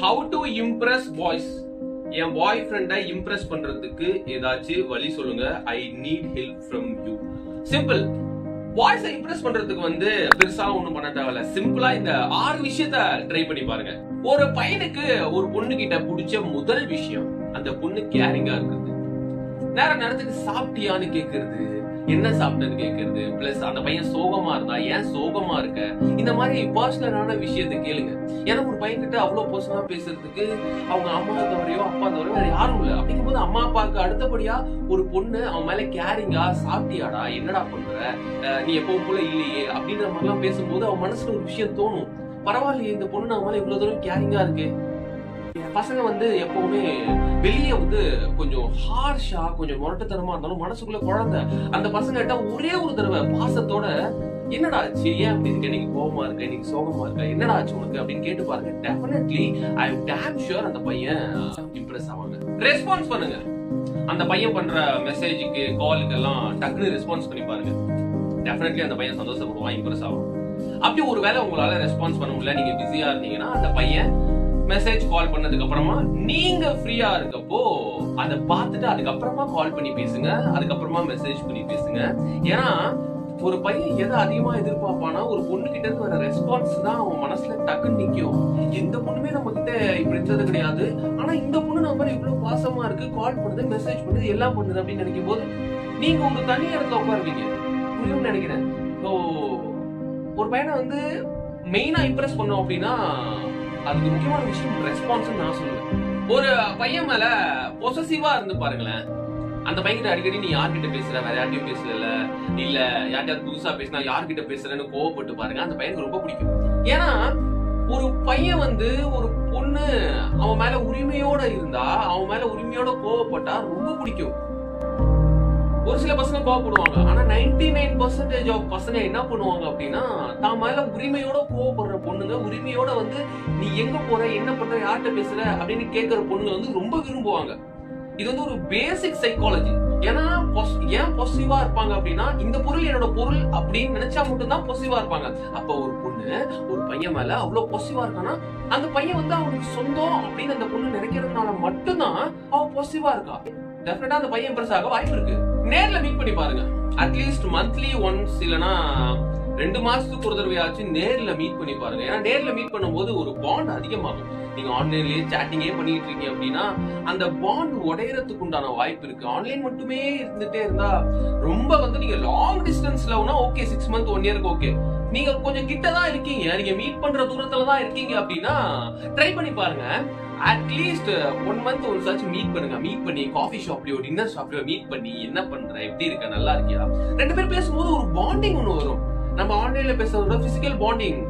How to impress boys என் boy ஃப்ரெண்டை impress பண்றதுக்கு ஏதாச்சும் வழி சொல்லுங்க. I need help from you simple பாய்ஸை impress பண்றதுக்கு வந்து பெருசா ஒண்ணும் பண்ண தேவையில்ல. சிம்பிளா இந்த ஆறு விஷயத்த ட்ரை பண்ணி பாருங்க. ஒரு பையனுக்கு ஒரு பொண்ணு கிட்ட பிடிச்ச முதல் விஷயம் அந்த பொண்ணு கேரிங்கா இருக்குது நேர நேரத்துக்கு சாப்பிட்டியான்னு கேக்குறது. என்ன சாப்பிட்டேன்னு கேட்கறது பிளஸ் அந்த பையன் சோகமா இருந்தா ஏன் சோகமா இருக்க? இந்த மாதிரி பர்சனலான விஷயத்தை கேளுங்க. ஏன்னா ஒரு பையன் கிட்ட அவ்வளவு பர்சனலா பேசுறதுக்கு அவங்க அம்மா தவறையோ அப்பா தவறையோ வேற யாரும் இல்ல. அப்படிங்கும்போது அம்மா அப்பாவுக்கு அடுத்தபடியா ஒரு பொண்ணு அவன் மேல கேரிங்கா சாப்பிட்டியாடா என்னடா பண்ற? நீ எப்பவும் போல இல்லையே அப்படின்ற மாதிரி எல்லாம் பேசும்போது அவன் மனசுல ஒரு விஷயம் தோணும். பரவாயில்லையே இந்த பொண்ணு நம்ம மேல இவ்வளவு தூரம் கேரிங்கா இருக்கு. பசங்க வந்து எப்பவுமே வெளியே வந்து கொஞ்சம் ஹார்ஷா கொஞ்சம் முரட்டுத்தனமா இருந்தாலும் மனசுக்குள்ள குழந்தை. அந்த பசங்ககிட்ட ஒரே ஒரு தடவை பாசத்தோட என்னடா ஆச்சு? ஏன் அப்படி இருக்கு? இன்னைக்கு கோபமா இருக்க? இன்னைக்கு சோகமா இருக்க? என்னடா ஆச்சு உனக்கு? அப்படின்னு கேட்டு பாருங்க. டெஃபினெட்லி ஐ டேம் ஷுர் அந்த பையன் இம்ப்ரெஸ் ஆவாங்க. ரெஸ்பான்ஸ் பண்ணுங்க. அந்த பையன் பண்ற மெசேஜுக்கு காலுக்கு எல்லாம் டக்குனு ரெஸ்பான்ஸ் பண்ணி பாருங்க. டெஃபினெட்லி அந்த பையன் சந்தோஷப்படுவான் இம்ப்ரெஸ் ஆகும் அப்படி ஒருவேளை உங்களால ரெஸ்பான்ஸ் பண்ண முடியல. நீங்க பிஸியா இருந்தீங்கன்னா அந்த பையன் மெசேஜ் கால் பண்ணதுக்கு அப்புறமா நீங்க ஃப்ரீயா இருக்கப்போ அதை பார்த்துட்டு அதுக்கப்புறமா கால் பண்ணி பேசுங்க. அதுக்கப்புறமா மெசேஜ் பண்ணி பேசுங்க. ஏன்னா ஒரு பையன் எதை அதிகமா எதிர்பார்ப்பானா ஒரு பொண்ணு கிட்ட இருந்து வர ரெஸ்பான்ஸ் தான் அவன் மனசுல டக்குன்னு நிக்கும். எந்த பொண்ணுமே நம்ம கிட்ட இப்படி இருந்தது கிடையாது. ஆனா இந்த பொண்ணு நம்ம இவ்வளவு பாசமா இருக்கு. கால் பண்ணுது மெசேஜ் பண்ணுது எல்லாம் பண்ணுது அப்படின்னு நினைக்கும் போது நீங்க உங்க தனி இடத்துல உட்காருவீங்க. புரியும் நினைக்கிறேன். ஸோ ஒரு பையனை வந்து மெயினா இம்ப்ரெஸ் பண்ணோம் அப்படின்னா அதுக்கு முக்கியமான விஷயம் ரெஸ்பான்ஸ் நான் சொல்லுவேன் ஒரு பையன் மேல பொசசிவா இருந்து பாருங்களேன். அந்த பையன் அடிக்கடி நீ யார்கிட்ட பேசுற? வேற யார்கிட்டயும் பேசல இல்ல யார்கிட்ட புதுசா பேசினா யார்கிட்ட பேசுறேன்னு கோவப்பட்டு பாருங்க. அந்த பையனுக்கு ரொம்ப பிடிக்கும். ஏன்னா ஒரு பையன் வந்து ஒரு பொண்ணு அவன் மேல உரிமையோட இருந்தா அவன் மேல உரிமையோட கோவப்பட்டா ரொம்ப பிடிக்கும். ஒரு சில பசங்க கோவப்படுவாங்க. ஆனா நைன்டி நைன் பர்சன்டேஜ் ஆஃப் பசங்க என்ன பண்ணுவாங்க அப்படின்னா தான் மேல உரிமையோட கோவப்படுற பொண்ணுங்க உரிமையோட வந்து நீ எங்க போற? என்ன பண்ற? யார்கிட்ட பேசுற? அப்படின்னு கேட்கற பொண்ணுங்க வந்து ரொம்ப விரும்புவாங்க. இது வந்து ஒரு பேசிக் சைக்காலஜி ஏன்னா ஏன் பொசிவா இருப்பாங்க அப்படின்னா இந்த பொருள் என்னோட பொருள் அப்படின்னு நினைச்சா மட்டும்தான் பொசிவா இருப்பாங்க. அப்ப ஒரு பொண்ணு ஒரு பையன் மேல அவ்வளவு பொசிவா இருக்கானா அந்த பையன் வந்து அவனுக்கு சொந்தம் அப்படின்னு அந்த பொண்ணு நினைக்கிறதுனால மட்டும்தான் அவ பொசிவா இருக்கா? டெஃபினட்டா அந்த பையன் இம்ப்ரெஸ் ஆக வாய்ப்பு இருக்கு. நேர்ல மீட் பண்ணி பாருங்க. அட்லீஸ்ட் மந்த்லி ஒன்ஸ் இல்லனா ரெண்டு மாசத்துக்கு ஒரு தடவையாச்சும் நேர்ல மீட் பண்ணி பாருங்க. ஏன்னா நேர்ல மீட் பண்ணும்போது ஒரு பாண்ட் அதிகமாகும். நீங்க ஆன்லைன்லயே சாட்டிங்கே பண்ணிட்டு இருக்கீங்க அப்படின்னா அந்த பாண்ட் உடையறதுக்கு உண்டான வாய்ப்பு இருக்கு. ஆன்லைன் மட்டுமே இருந்துட்டே இருந்தா ரொம்ப வந்து நீங்க லாங் டிஸ்டன்ஸ்ல ஓகே சிக்ஸ் மந்த் ஒன் இயருக்கு ஓகே நீங்க கொஞ்சம் கிட்ட தான் இருக்கீங்க. நீங்க மீட் பண்ற தூரத்துல தான் இருக்கீங்க அப்படின்னா ட்ரை பண்ணி பாருங்க. At least one month once ஆச்சு மீட் பண்ணுங்க. மீட் பண்ணி காஃபி ஷாப்லயோ டின்னர் ஷாப்லயோ மீட் பண்ணி என்ன பண்ற எப்படி இருக்க நல்லா இருக்கியா? ரெண்டு பேரும் பேசும்போது ஒரு பாண்டிங் ஒன்று வரும். நம்ம ஆன்லைன்ல பேசுறதோட பிசிக்கல் பாண்டிங்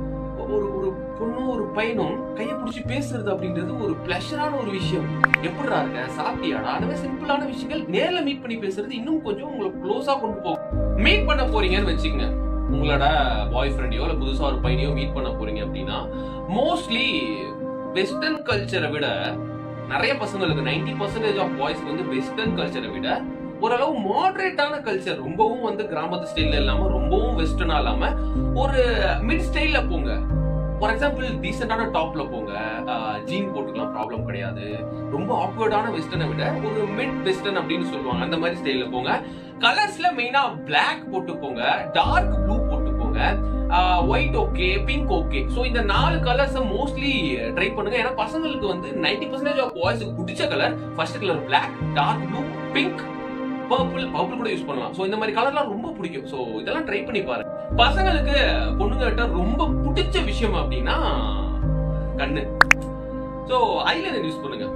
ஒரு ஒரு பொண்ணும் ஒரு பையனும் கையை பிடிச்சி பேசுறது அப்படின்றது ஒரு பிளஷரான ஒரு விஷயம். எப்படிடா இருக்க? சாப்பிட்டியாடா? அந்த சிம்பிளான விஷயங்கள் நேர்ல மீட் பண்ணி பேசுறது இன்னும் கொஞ்சம் உங்களை க்ளோஸா கொண்டு போகும். மீட் பண்ண போறீங்கன்னு வச்சுக்கங்க. உங்களோட பாய் ஃப்ரெண்டையோ இல்லை புதுசாக ஒரு பையனையோ மீட் பண்ண போறீங்க அப்படின்னா மோஸ்ட்லி வெஸ்டர்ன் கல்ச்சரை விட நிறைய பசங்களுக்கு 90% பர்சன்டேஜ் ஆஃப் பாய்ஸ் வந்து வெஸ்டர்ன் கல்ச்சரை விட ஓரளவு மாடரேட்டான கல்ச்சர் ரொம்பவும் வந்து கிராமத்து ஸ்டைல்ல இல்லாம ரொம்பவும் வெஸ்டர்னா இல்லாம ஒரு மிட் ஸ்டைல்ல போங்க. ஃபார் எக்ஸாம்பிள் டீசெண்டான டாப்ல போங்க. ஜீன் போட்டுக்கலாம் ப்ராப்ளம் கிடையாது. ரொம்ப ஆக்வர்டான வெஸ்டர்னை விட ஒரு மிட் வெஸ்டர்ன் அப்படின்னு சொல்லுவாங்க. அந்த மாதிரி ஸ்டைல்ல போங்க. கலர்ஸ்ல மெயினா பிளாக் போட்டு போங்க. டார்க் ப்ளூ பண்ணுவாங்க white okay pink okay so இந்த நாலு கலர்ஸ் மோஸ்ட்லி ட்ரை பண்ணுங்க. ஏன்னா பசங்களுக்கு வந்து 90% பர்சன்டேஜ் ஆஃப் பாய்ஸுக்கு பிடிச்ச colour first colour black dark blue pink purple purple கூட யூஸ் பண்ணலாம். ஸோ இந்த மாதிரி கலர்லாம் ரொம்ப பிடிக்கும். ஸோ இதெல்லாம் ட்ரை பண்ணி பாருங்க. பசங்களுக்கு பொண்ணுங்ககிட்ட ரொம்ப பிடிச்ச விஷயம் அப்படின்னா கண்ணு. ஸோ ஐலைனர் யூஸ் பண்ணுங்க.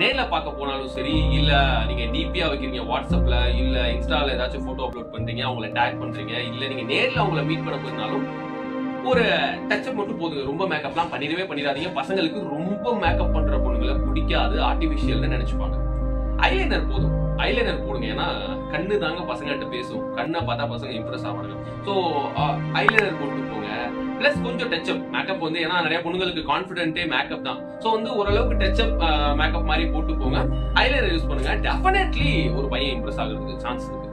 நேரில் பார்க்க போனாலும் சரி இல்லை நீங்கள் டிபியாக வைக்கிறீங்க வாட்ஸ்அப்பில் இல்லை இன்ஸ்டாவில் ஏதாச்சும் ஃபோட்டோ அப்லோட் பண்ணுறீங்க அவங்கள டேக் பண்ணுறீங்க இல்லை நீங்கள் நேரில் அவங்கள மீட் பண்ண போயிருந்தாலும் ஒரு டச்சப் மட்டும் போதுங்க. ரொம்ப மேக்கப்லாம் பண்ணிடவே பண்ணிடாதீங்க. பசங்களுக்கு ரொம்ப மேக்கப் பண்ணுற பொண்ணுங்களை பிடிக்காது ஆர்டிஃபிஷியல்னு நினச்சிப்பாங்க. ஐலைனர் போதும். ஐலைனர் போடுங்க. ஏன்னா கண்ணு தாங்க பசங்கள்கிட்ட பேசும். கண்ணை பார்த்தா பசங்க இம்ப்ரெஸ் ஆவாங்க ஸோ ஐலைனர் போட்டு போங்க. பிளஸ் கொஞ்சம் டச்சப் மேக்கப் வந்து ஏன்னா நிறைய பொண்ணுங்களுக்கு கான்ஃபிடென்ட்டே மேக்கப் தான். ஸோ வந்து ஓரளவுக்கு டச்சப் மேக்கப் மாதிரி போட்டு போங்க. ஐலைனர் யூஸ் பண்ணுங்க. டெஃபினெட்லி ஒரு பையன் இம்ப்ரெஸ் ஆகுறதுக்கு சான்ஸ் இருக்கு.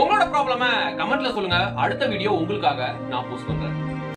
உங்களோட ப்ராப்ளம கமெண்ட்ல சொல்லுங்க. அடுத்த வீடியோ உங்களுக்காக நான் போஸ்ட் பண்றேன்.